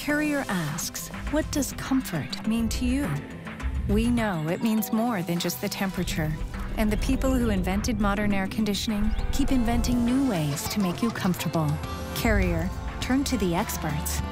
Carrier asks, what does comfort mean to you? We know it means more than just the temperature. And the people who invented modern air conditioning keep inventing new ways to make you comfortable. Carrier, turn to the experts.